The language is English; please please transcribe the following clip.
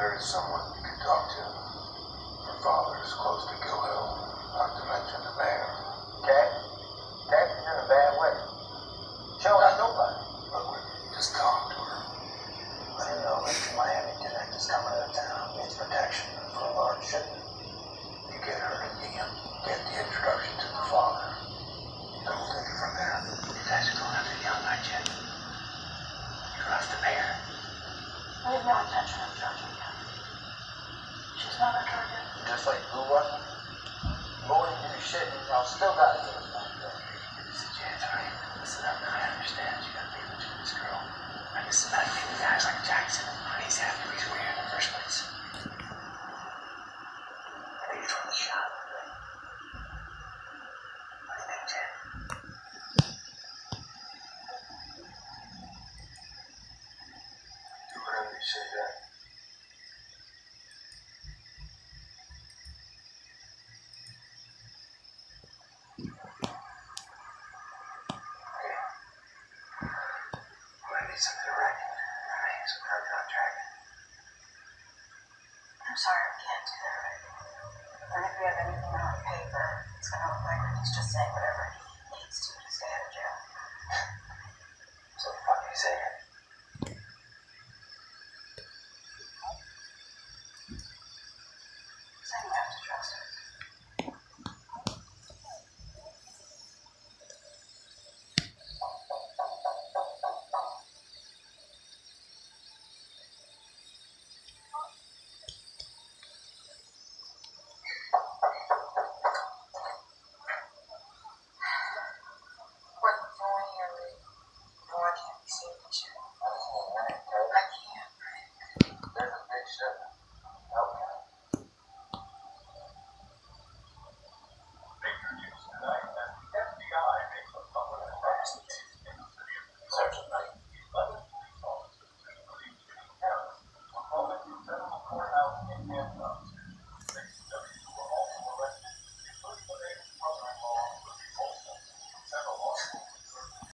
There is someone you can talk to. Her father is close to Gill Hill, not to mention the mayor. Cat? Cat, you're in a bad way. She don't got nobody. Look, we just talk to her. I didn't know that the Miami Connect is coming out of town. Needs protection for a large shipment. You get her to Ian, get the introduction to the father. Then we'll take it from there. You guys are going after the young night yet. You trust the mayor? I have no intention of judging her. She's not a target. Just like Blue wasn't? Boy, you shit, and y'all still got to get us back there. Us a chance, alright? Listen up, I understand you got feelings for this girl. I guess about thinking guys like Jackson and Money's after he's weird in the first place. I think it's worth a shot. What do you think, Jen? Do whatever you say, Jack. Some kind contract. I'm sorry, I can't do that right now. And if we have anything on paper, it's gonna look like we're just saying whatever